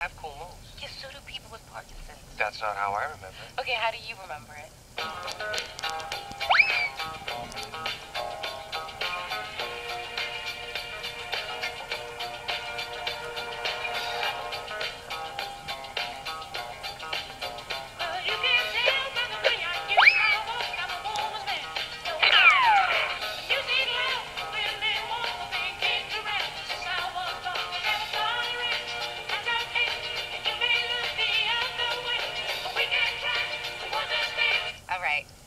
have cool moves. Yes, so do people with Parkinson's. That's not how I remember it. Okay, how do you remember it? right.